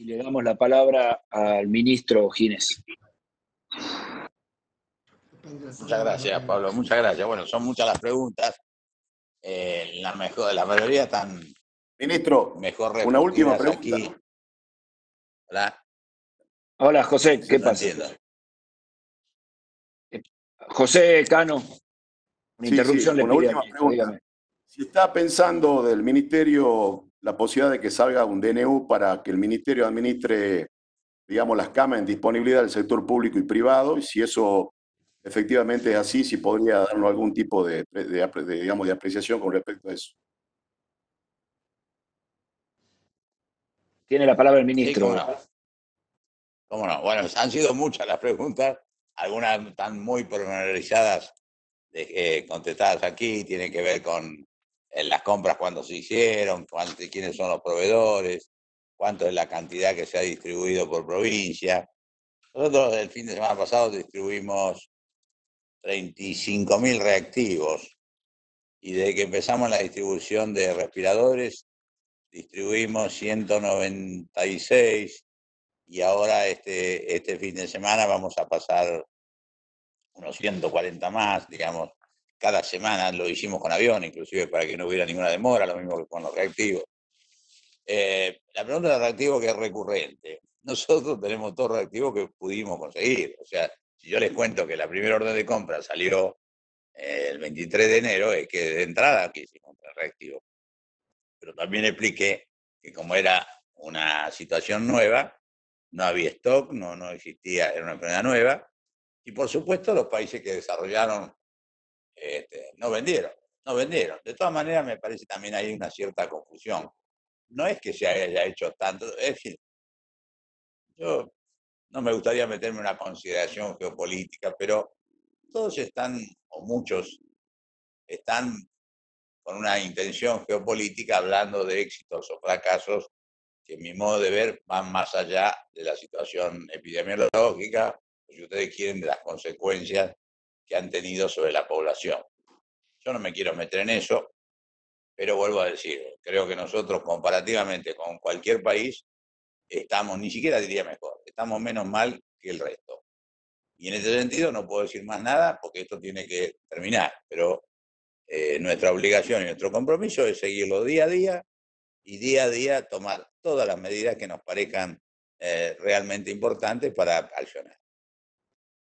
y le damos la palabra al ministro Gines. Muchas gracias, Pablo. Muchas gracias. Bueno, son muchas las preguntas. Eh, la, mejor, la mayoría están. Ministro, mejor una última pregunta. Aquí. Hola. Hola, José, ¿qué pasa? José Cano, una interrupción le una última pregunta. Si está pensando del ministerio la posibilidad de que salga un DNU para que el ministerio administre, digamos, las camas en disponibilidad del sector público y privado, y si eso efectivamente es así, si podría darnos algún tipo de, digamos, de apreciación con respecto a eso. Tiene la palabra el ministro. cómo, no. Bueno, han sido muchas las preguntas, algunas están muy pormenorizadas, eh, contestadas aquí, tienen que ver con en las compras cuándo se hicieron, quiénes son los proveedores, cuánto es la cantidad que se ha distribuido por provincia. Nosotros el fin de semana pasado distribuimos 35.000 reactivos y desde que empezamos la distribución de respiradores distribuimos 196 y ahora este, este fin de semana vamos a pasar unos 140 más, digamos, cada semana lo hicimos con avión, inclusive para que no hubiera ninguna demora, lo mismo que con los reactivos. Eh, la pregunta de reactivo que es recurrente. Nosotros tenemos todos reactivos que pudimos conseguir. O sea, si yo les cuento que la primera orden de compra salió eh, el 23 de enero, es que de entrada hicimos el reactivo. Pero también expliqué que como era una situación nueva, no había stock, no, no existía, era una enfermedad nueva. Y por supuesto los países que desarrollaron este, no vendieron, no vendieron. De todas maneras, me parece también hay una cierta confusión. No es que se haya hecho tanto, es decir, yo no me gustaría meterme en una consideración geopolítica, pero todos están, o muchos, están con una intención geopolítica hablando de éxitos o fracasos que, en mi modo de ver, van más allá de la situación epidemiológica, si ustedes quieren, de las consecuencias que han tenido sobre la población. Yo no me quiero meter en eso, pero vuelvo a decir, creo que nosotros comparativamente con cualquier país estamos, ni siquiera diría mejor, estamos menos mal que el resto. Y en ese sentido no puedo decir más nada porque esto tiene que terminar, pero eh, nuestra obligación y nuestro compromiso es seguirlo día a día y día a día tomar todas las medidas que nos parezcan eh, realmente importantes para accionar.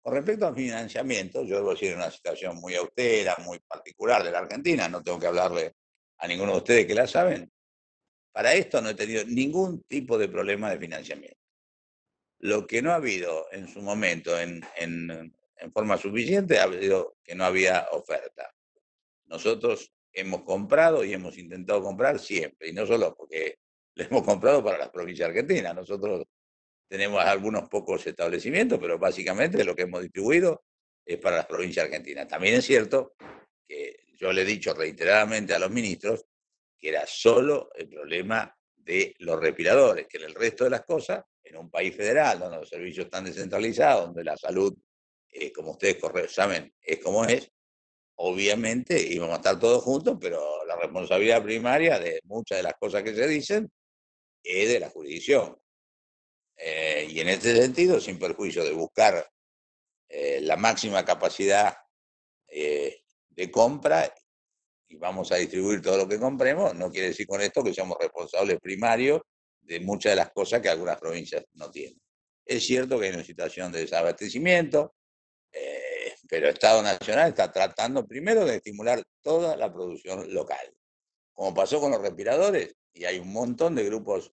Con respecto al financiamiento, yo debo decir una situación muy austera, muy particular de la Argentina, no tengo que hablarle a ninguno de ustedes que la saben, para esto no he tenido ningún tipo de problema de financiamiento. Lo que no ha habido en su momento en, forma suficiente ha habido que no había oferta. Nosotros hemos comprado y hemos intentado comprar siempre, y no solo porque le hemos comprado para las provincias argentinas, nosotros tenemos algunos pocos establecimientos, pero básicamente lo que hemos distribuido es para las provincias argentinas. También es cierto que yo le he dicho reiteradamente a los ministros que era solo el problema de los respiradores, que en el resto de las cosas, en un país federal donde los servicios están descentralizados, donde la salud, como ustedes saben, es como es, obviamente íbamos a estar todos juntos, pero la responsabilidad primaria de muchas de las cosas que se dicen es de la jurisdicción. Eh, y en este sentido, sin perjuicio de buscar eh, la máxima capacidad eh, de compra y vamos a distribuir todo lo que compremos, no quiere decir con esto que seamos responsables primarios de muchas de las cosas que algunas provincias no tienen. Es cierto que hay una situación de desabastecimiento, pero el Estado Nacional está tratando primero de estimular toda la producción local. Como pasó con los respiradores, y hay un montón de grupos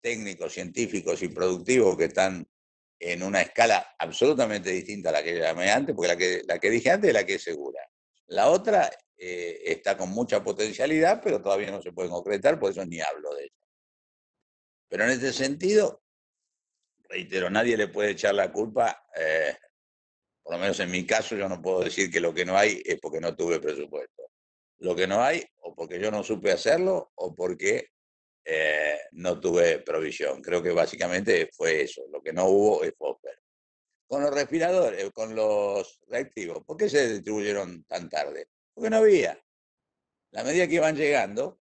técnicos, científicos y productivos que están en una escala absolutamente distinta a la que llamé antes, porque la que, la que dije antes es la que es segura. La otra eh, está con mucha potencialidad, pero todavía no se puede concretar, por eso ni hablo de ella. Pero en este sentido, reitero, nadie le puede echar la culpa, eh, por lo menos en mi caso, yo no puedo decir que lo que no hay es porque no tuve presupuesto. Lo que no hay, o porque yo no supe hacerlo, o porque eh, no tuve provisión. Creo que básicamente fue eso. Lo que no hubo es FOSFER. Con los respiradores, con los reactivos, ¿por qué se distribuyeron tan tarde? Porque no había. La medida que iban llegando,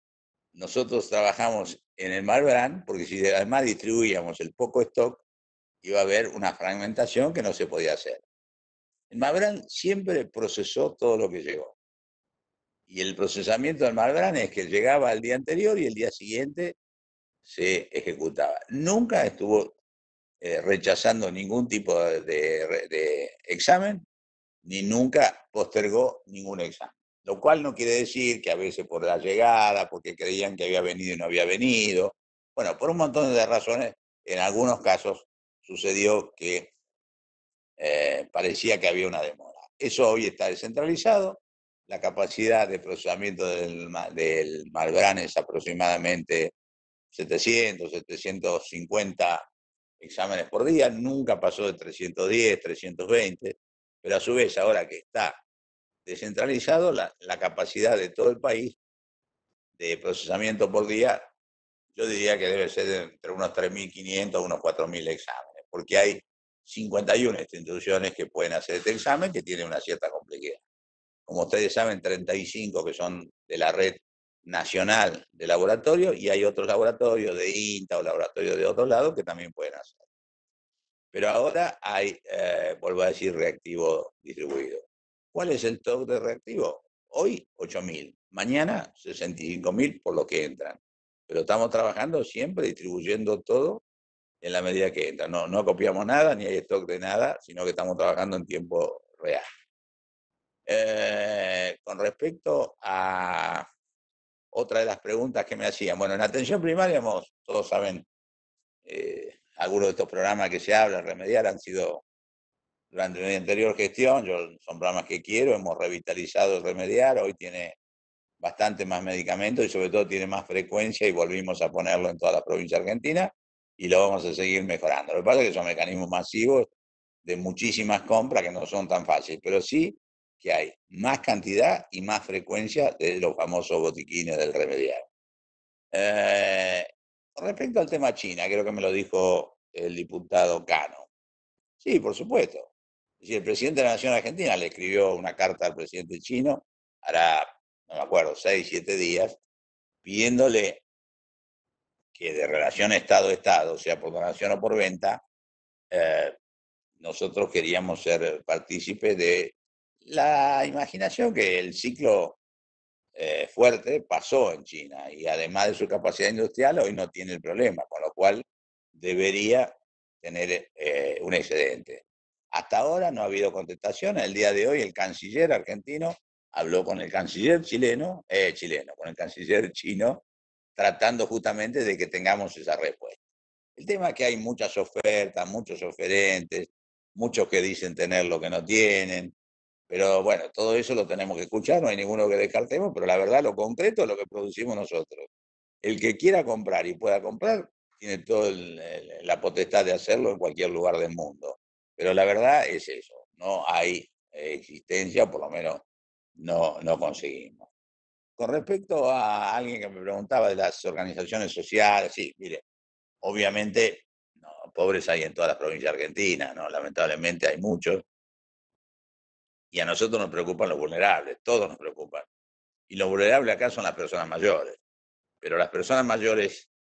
nosotros trabajamos en el Malbrán, porque si además distribuíamos el poco stock, iba a haber una fragmentación que no se podía hacer. El Malbrán siempre procesó todo lo que llegó. Y el procesamiento del Malbrán es que llegaba al día anterior y el día siguiente se ejecutaba. Nunca estuvo eh, rechazando ningún tipo de, examen, ni nunca postergó ningún examen. Lo cual no quiere decir que a veces por la llegada, porque creían que había venido y no había venido. Bueno, por un montón de razones, en algunos casos sucedió que eh, parecía que había una demora. Eso hoy está descentralizado. La capacidad de procesamiento del, del es aproximadamente 700, 750 exámenes por día, nunca pasó de 310, 320, pero a su vez ahora que está descentralizado, la, la capacidad de todo el país de procesamiento por día, yo diría que debe ser entre unos 3.500 a unos 4.000 exámenes, porque hay 51 instituciones que pueden hacer este examen que tienen una cierta complejidad. Como ustedes saben, 35 que son de la red nacional de laboratorio y hay otros laboratorios de INTA o laboratorios de otros lados que también pueden hacer. Pero ahora hay, eh, vuelvo a decir, reactivo distribuido. ¿Cuál es el stock de reactivo? Hoy 8.000, mañana 65.000 por lo que entran. Pero estamos trabajando siempre distribuyendo todo en la medida que entra. No, no copiamos nada, ni hay stock de nada, sino que estamos trabajando en tiempo real. Eh, con respecto a otra de las preguntas que me hacían. Bueno, en atención primaria, todos saben, eh, algunos de estos programas que se hablan, remediar, han sido durante mi anterior gestión, yo, son programas que quiero, hemos revitalizado remediar, hoy tiene bastante más medicamentos y sobre todo tiene más frecuencia y volvimos a ponerlo en toda la provincia argentina y lo vamos a seguir mejorando. Lo que pasa es que son mecanismos masivos de muchísimas compras que no son tan fáciles, pero sí que hay más cantidad y más frecuencia de los famosos botiquines del remediar. Eh, respecto al tema China, creo que me lo dijo el diputado Cano. Sí, por supuesto. El presidente de la Nación Argentina le escribió una carta al presidente chino, hará, no me acuerdo, seis, siete días, pidiéndole que de relación Estado-Estado, sea por donación o por venta, eh, nosotros queríamos ser partícipes de la imaginación que el ciclo eh, fuerte pasó en China y además de su capacidad industrial hoy no tiene el problema, con lo cual debería tener eh, un excedente. Hasta ahora no ha habido contestación. El día de hoy el canciller argentino habló con el canciller chileno, eh, chileno, con el canciller chino, tratando justamente de que tengamos esa respuesta. El tema es que hay muchas ofertas, muchos oferentes, muchos que dicen tener lo que no tienen, pero bueno, todo eso lo tenemos que escuchar, no hay ninguno que descartemos, pero la verdad, lo concreto es lo que producimos nosotros. El que quiera comprar y pueda comprar, tiene toda la potestad de hacerlo en cualquier lugar del mundo. Pero la verdad es eso, no hay existencia, por lo menos no, no conseguimos. Con respecto a alguien que me preguntaba de las organizaciones sociales, sí, mire, obviamente, no, pobres hay en todas las provincias argentinas, ¿no? lamentablemente hay muchos, y a nosotros nos preocupan los vulnerables, todos nos preocupan. Y los vulnerables acá son las personas mayores. Pero las personas mayores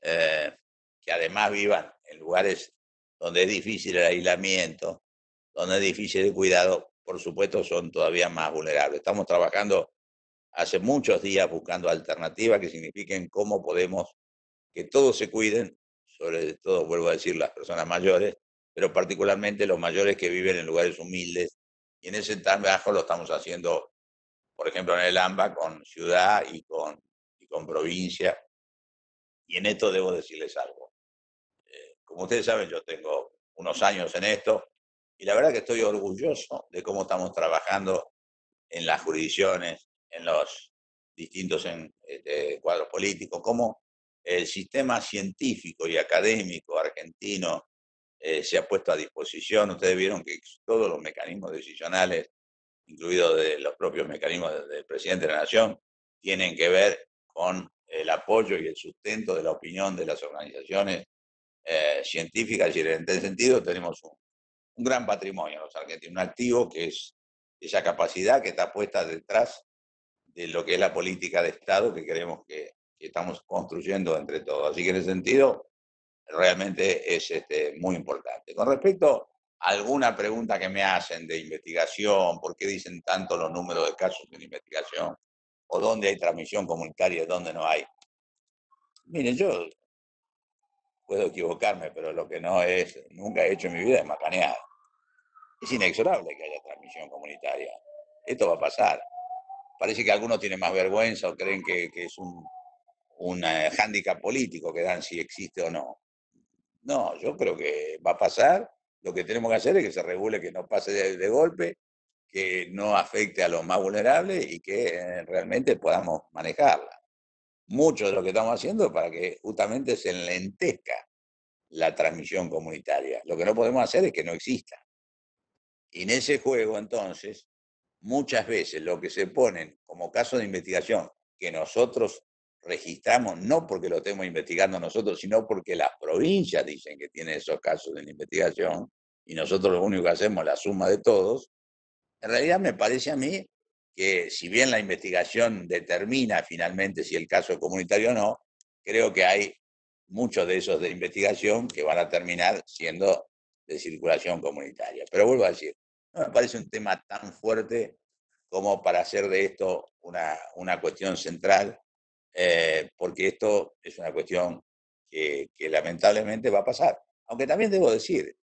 eh, que además vivan en lugares donde es difícil el aislamiento, donde es difícil el cuidado, por supuesto son todavía más vulnerables. Estamos trabajando hace muchos días buscando alternativas que signifiquen cómo podemos que todos se cuiden, sobre todo, vuelvo a decir, las personas mayores, pero particularmente los mayores que viven en lugares humildes y en ese trabajo lo estamos haciendo, por ejemplo, en el AMBA con ciudad y con, y con provincia. Y en esto debo decirles algo. Eh, como ustedes saben, yo tengo unos años en esto y la verdad que estoy orgulloso de cómo estamos trabajando en las jurisdicciones, en los distintos en, este, cuadros políticos, cómo el sistema científico y académico argentino eh, se ha puesto a disposición. Ustedes vieron que todos los mecanismos decisionales, incluidos de los propios mecanismos del presidente de la Nación, tienen que ver con el apoyo y el sustento de la opinión de las organizaciones eh, científicas y en este sentido tenemos un, gran patrimonio los argentinos, un activo que es esa capacidad que está puesta detrás de lo que es la política de Estado que queremos que que estamos construyendo entre todos. Así que en ese sentido, realmente es este, muy importante. Con respecto a alguna pregunta que me hacen de investigación, ¿por qué dicen tanto los números de casos en investigación? ¿O dónde hay transmisión comunitaria y dónde no hay? Miren, yo puedo equivocarme, pero lo que no es, nunca he hecho en mi vida es macanear. Es inexorable que haya transmisión comunitaria. Esto va a pasar. Parece que algunos tienen más vergüenza o creen que, es un, un eh, hándicap político que dan si existe o no. No, yo creo que va a pasar. Lo que tenemos que hacer es que se regule, que no pase de, golpe, que no afecte a los más vulnerables y que eh, realmente podamos manejarla. Mucho de lo que estamos haciendo para que justamente se enlentezca la transmisión comunitaria. Lo que no podemos hacer es que no exista. Y en ese juego, entonces, muchas veces lo que se ponen como caso de investigación que nosotros registramos, no porque lo estemos investigando nosotros, sino porque las provincias dicen que tienen esos casos de investigación y nosotros lo único que hacemos es la suma de todos, en realidad me parece a mí que si bien la investigación determina finalmente si el caso es comunitario o no, creo que hay muchos de esos de investigación que van a terminar siendo de circulación comunitaria. Pero vuelvo a decir, no me parece un tema tan fuerte como para hacer de esto una, una cuestión central eh, porque esto es una cuestión que, lamentablemente va a pasar. Aunque también debo decir,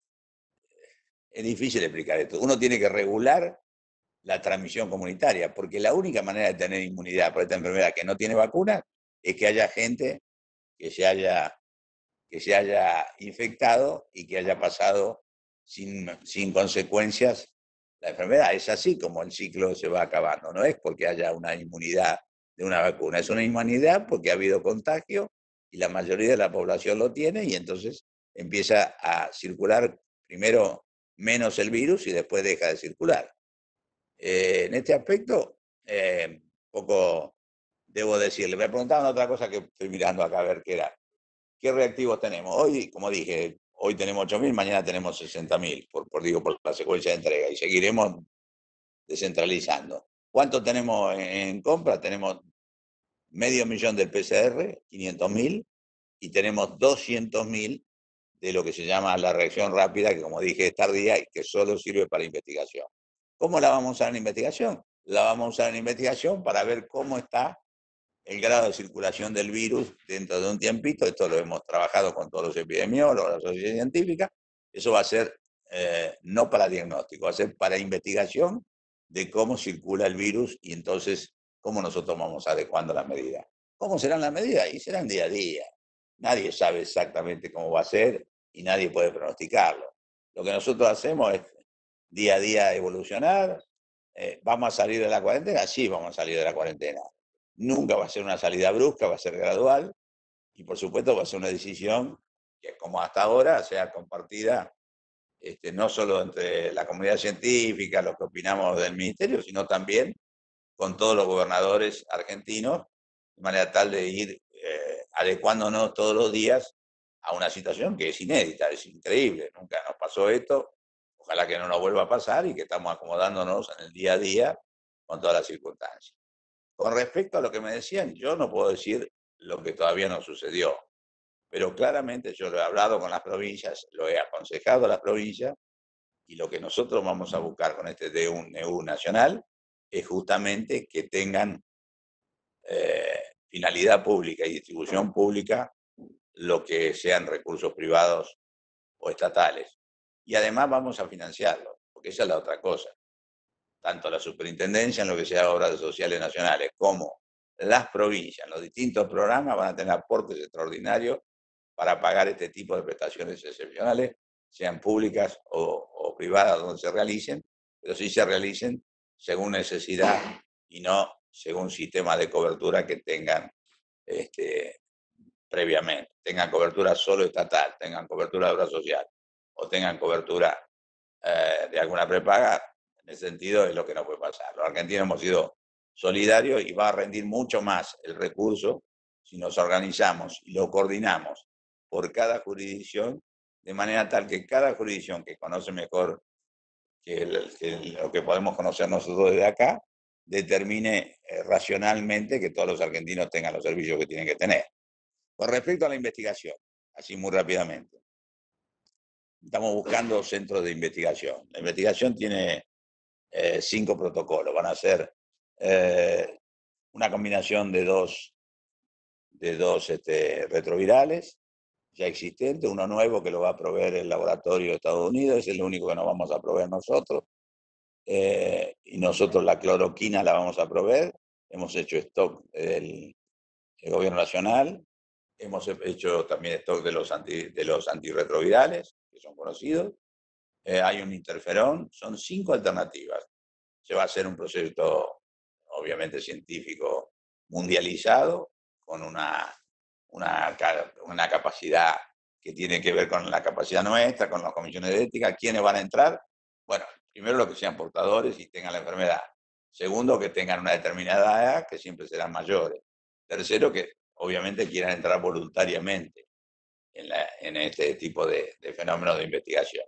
es difícil explicar esto. Uno tiene que regular la transmisión comunitaria, porque la única manera de tener inmunidad por esta enfermedad que no tiene vacuna es que haya gente que se haya, que se haya infectado y que haya pasado sin, sin consecuencias la enfermedad. Es así como el ciclo se va acabando, no es porque haya una inmunidad de una vacuna. Es una inmunidad porque ha habido contagio y la mayoría de la población lo tiene y entonces empieza a circular primero menos el virus y después deja de circular. Eh, en este aspecto, eh, poco debo decirle. Me preguntaban otra cosa que estoy mirando acá a ver qué era. ¿Qué reactivos tenemos? Hoy, como dije, hoy tenemos 8.000, mañana tenemos 60.000, por, por, digo, por la secuencia de entrega, y seguiremos descentralizando. ¿Cuánto tenemos en compra? Tenemos medio millón del PCR, 500 mil, y tenemos 200 mil de lo que se llama la reacción rápida, que como dije es tardía y que solo sirve para investigación. ¿Cómo la vamos a usar en investigación? La vamos a usar en investigación para ver cómo está el grado de circulación del virus dentro de un tiempito. Esto lo hemos trabajado con todos los epidemiólogos, la sociedad científica. Eso va a ser eh, no para diagnóstico, va a ser para investigación de cómo circula el virus y entonces cómo nosotros vamos adecuando las medidas. ¿Cómo serán las medidas? Y serán día a día. Nadie sabe exactamente cómo va a ser y nadie puede pronosticarlo. Lo que nosotros hacemos es día a día evolucionar. Eh, ¿Vamos a salir de la cuarentena? Sí, vamos a salir de la cuarentena. Nunca va a ser una salida brusca, va a ser gradual y por supuesto va a ser una decisión que como hasta ahora sea compartida este, no solo entre la comunidad científica, los que opinamos del ministerio, sino también con todos los gobernadores argentinos, de manera tal de ir eh, adecuándonos todos los días a una situación que es inédita, es increíble, nunca nos pasó esto, ojalá que no nos vuelva a pasar y que estamos acomodándonos en el día a día con todas las circunstancias. Con respecto a lo que me decían, yo no puedo decir lo que todavía no sucedió, pero claramente yo lo he hablado con las provincias, lo he aconsejado a las provincias y lo que nosotros vamos a buscar con este DU nacional es justamente que tengan eh, finalidad pública y distribución pública lo que sean recursos privados o estatales. Y además vamos a financiarlo, porque esa es la otra cosa. Tanto la superintendencia en lo que sea obras sociales nacionales como las provincias, los distintos programas van a tener aportes extraordinarios para pagar este tipo de prestaciones excepcionales, sean públicas o, o privadas donde se realicen, pero sí se realicen según necesidad y no según sistema de cobertura que tengan este, previamente. Tengan cobertura solo estatal, tengan cobertura de obra social o tengan cobertura eh, de alguna prepaga, en ese sentido es lo que no puede pasar. Los argentinos hemos sido solidarios y va a rendir mucho más el recurso si nos organizamos y lo coordinamos por cada jurisdicción, de manera tal que cada jurisdicción que conoce mejor que, lo que podemos conocer nosotros desde acá, determine eh, racionalmente que todos los argentinos tengan los servicios que tienen que tener. Con respecto a la investigación, así muy rápidamente, estamos buscando centros de investigación. La investigación tiene eh, cinco protocolos, van a ser eh, una combinación de dos, de dos este, retrovirales ya existentes, uno nuevo que lo va a proveer el laboratorio de Estados Unidos, es el único que no vamos a proveer nosotros, eh, y nosotros la cloroquina la vamos a proveer. Hemos hecho stock del, gobierno nacional, hemos hecho también stock de los, anti, de los antirretrovirales, que son conocidos. Eh, hay un interferón, son cinco alternativas. Se va a hacer un proyecto, obviamente, científico mundializado, con una, una, una capacidad que tiene que ver con la capacidad nuestra, con las comisiones de ética, quiénes van a entrar. Bueno, primero lo que sean portadores y tengan la enfermedad. Segundo, que tengan una determinada edad, que siempre serán mayores. Tercero, que obviamente quieran entrar voluntariamente en, este tipo de, fenómenos de investigación.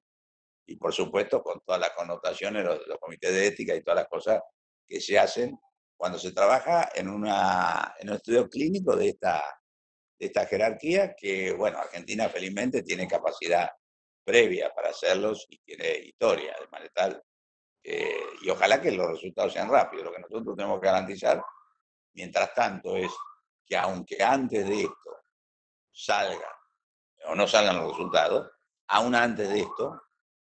Y por supuesto, con todas las connotaciones, los, los, comités de ética y todas las cosas que se hacen cuando se trabaja en, una, en un estudio clínico de esta, de esta jerarquía, que, bueno, Argentina felizmente tiene capacidad previa para hacerlos y tiene historia, de manera tal. y ojalá que los resultados sean rápidos. Lo que nosotros tenemos que garantizar, mientras tanto, es que aunque antes de esto salga o no salgan los resultados, aún antes de esto,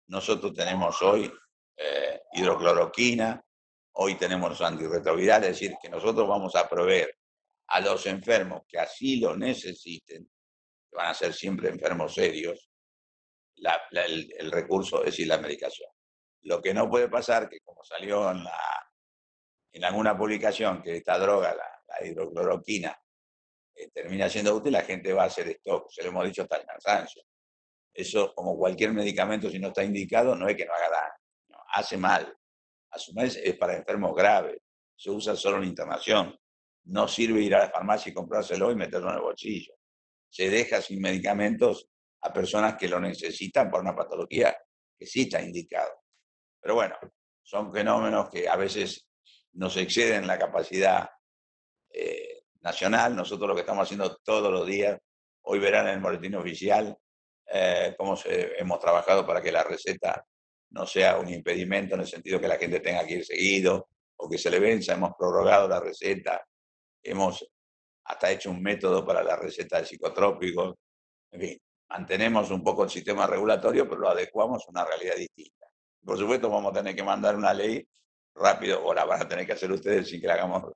nosotros tenemos hoy eh, hidrocloroquina, hoy tenemos los es decir, que nosotros vamos a proveer a los enfermos que así lo necesiten, que van a ser siempre enfermos serios, el, recurso, es decir, la medicación. Lo que no puede pasar, que como salió en, alguna publicación, que esta droga, la, hidrocloroquina, eh, termina siendo útil, la gente va a hacer esto, se lo hemos dicho hasta el cansancio. Eso, como cualquier medicamento, si no está indicado, no es que no haga daño, hace mal. A su vez, es para enfermos graves, se usa solo en internación. No sirve ir a la farmacia y comprárselo y meterlo en el bolsillo. Se deja sin medicamentos a personas que lo necesitan por una patología que sí está indicado. Pero bueno, son fenómenos que a veces nos exceden la capacidad eh, nacional. Nosotros lo que estamos haciendo todos los días, hoy verán en el boletín oficial eh, cómo hemos trabajado para que la receta no sea un impedimento en el sentido que la gente tenga que ir seguido o que se le venza. Hemos prorrogado la receta, hemos hasta hecho un método para la receta de psicotrópicos. En fin, mantenemos un poco el sistema regulatorio, pero lo adecuamos a una realidad distinta. Por supuesto, vamos a tener que mandar una ley rápido, o la van a tener que hacer ustedes sin que la hagamos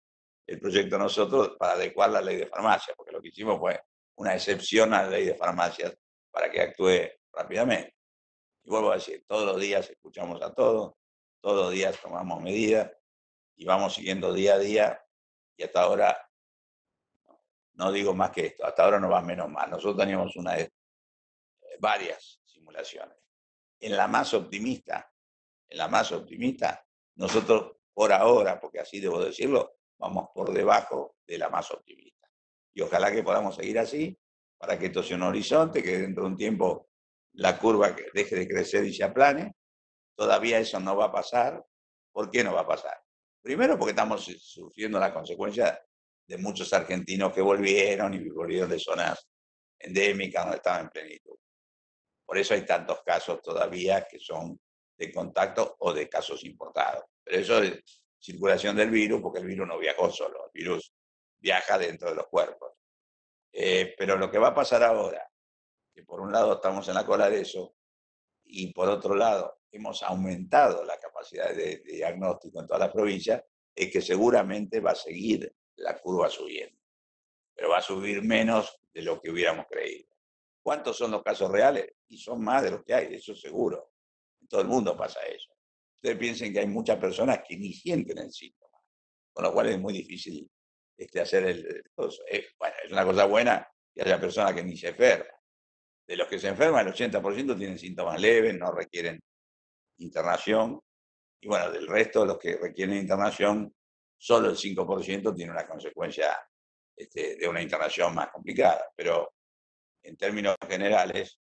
el proyecto nosotros, para adecuar la ley de farmacia, porque lo que hicimos fue una excepción a la ley de farmacias para que actúe rápidamente. Y vuelvo a decir, todos los días escuchamos a todos, todos los días tomamos medidas y vamos siguiendo día a día y hasta ahora, no digo más que esto, hasta ahora no va menos mal. Nosotros teníamos una varias simulaciones. En la más optimista, en la más optimista, nosotros por ahora, porque así debo decirlo, vamos por debajo de la más optimista. Y ojalá que podamos seguir así para que esto sea un horizonte, que dentro de un tiempo la curva deje de crecer y se aplane. Todavía eso no va a pasar. ¿Por qué no va a pasar? Primero porque estamos sufriendo la consecuencia de muchos argentinos que volvieron y volvieron de zonas endémicas donde estaban en plenitud. Por eso hay tantos casos todavía que son de contacto o de casos importados. Pero eso es circulación del virus, porque el virus no viajó solo, el virus viaja dentro de los cuerpos. Eh, pero lo que va a pasar ahora, que por un lado estamos en la cola de eso, y por otro lado hemos aumentado la capacidad de, de diagnóstico en toda la provincia, es que seguramente va a seguir la curva subiendo, pero va a subir menos de lo que hubiéramos creído. ¿Cuántos son los casos reales? Y son más de los que hay, eso seguro. En todo el mundo pasa eso. Ustedes piensen que hay muchas personas que ni sienten el síntoma, con lo cual es muy difícil este, hacer el... Eh, bueno, es una cosa buena que haya personas que ni se enferman. De los que se enferman, el 80% tienen síntomas leves, no requieren internación. Y bueno, del resto los que requieren internación, solo el 5% tiene una consecuencia este, de una internación más complicada. Pero en términos generales,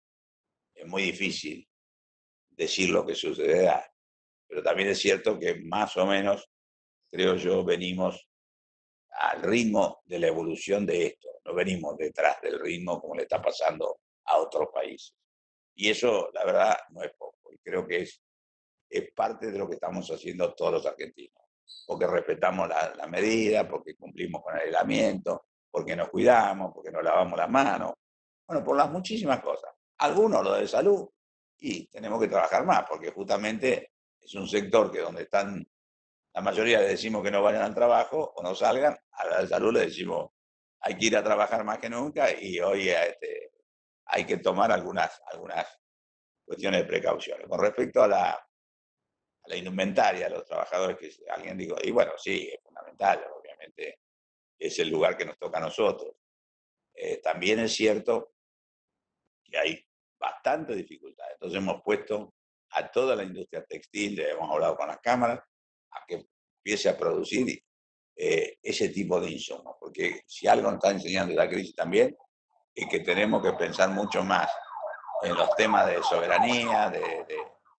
es muy difícil decir lo que sucederá. Pero también es cierto que más o menos creo yo, venimos al ritmo de la evolución de esto, no venimos detrás del ritmo como le está pasando a otros países. Y eso, la verdad, no es poco. Y creo que es, es parte de lo que estamos haciendo todos los argentinos. Porque respetamos la, medida, porque cumplimos con el aislamiento, porque nos cuidamos, porque nos lavamos las manos. Bueno, por las muchísimas cosas. Algunos lo de salud, y tenemos que trabajar más, porque justamente es un sector que donde están, la mayoría le decimos que no vayan al trabajo o no salgan, a la salud le decimos hay que ir a trabajar más que nunca y hoy este, hay que tomar algunas, algunas cuestiones de precauciones. Con respecto a la, a la indumentaria, a los trabajadores, que alguien dijo, y bueno, sí, es fundamental, obviamente es el lugar que nos toca a nosotros. Eh, también es cierto que hay bastante dificultad. Entonces hemos puesto a toda la industria textil, hemos hablado con las cámaras, a que empiece a producir eh, ese tipo de insumos. Porque si algo nos está enseñando la crisis también, es que tenemos que pensar mucho más en los temas de soberanía, de,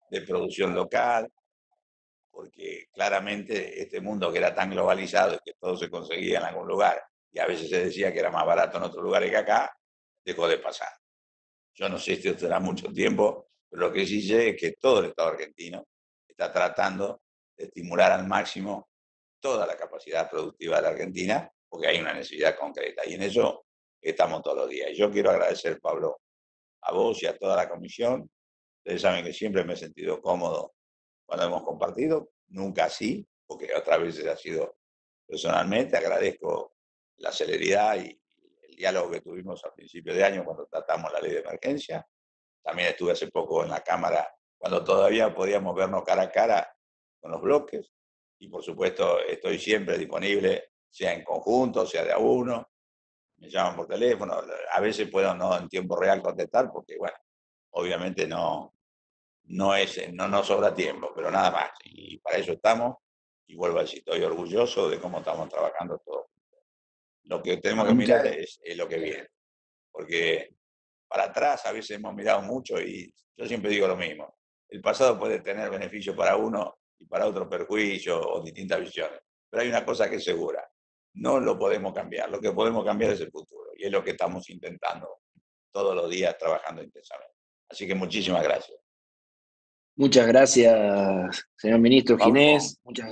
de producción local, porque claramente este mundo que era tan globalizado y que todo se conseguía en algún lugar y a veces se decía que era más barato en otros lugares que acá, dejó de pasar. Yo no sé si esto será mucho tiempo, pero lo que sí sé es que todo el Estado argentino está tratando de estimular al máximo toda la capacidad productiva de la Argentina, porque hay una necesidad concreta. Y en eso estamos todos los días. Yo quiero agradecer, Pablo, a vos y a toda la comisión. Ustedes saben que siempre me he sentido cómodo cuando hemos compartido, nunca así, porque otras veces ha sido personalmente. Agradezco la celeridad y diálogo que tuvimos a principio de año cuando tratamos la ley de emergencia. También estuve hace poco en la Cámara cuando todavía podíamos vernos cara a cara con los bloques. Y por supuesto estoy siempre disponible, sea en conjunto, sea de a uno. Me llaman por teléfono. A veces puedo no en tiempo real contestar porque, bueno, obviamente no, no, es, no nos sobra tiempo, pero nada más. Y para eso estamos. Y vuelvo a decir, estoy orgulloso de cómo estamos trabajando todos lo que tenemos que mirar es, lo que viene. Porque para atrás a veces hemos mirado mucho y yo siempre digo lo mismo. El pasado puede tener beneficio para uno y para otro perjuicio o distintas visiones. Pero hay una cosa que es segura. No lo podemos cambiar. Lo que podemos cambiar es el futuro. Y es lo que estamos intentando todos los días trabajando intensamente. Así que muchísimas gracias. Muchas gracias, señor ministro Ginés. Muchas gracias.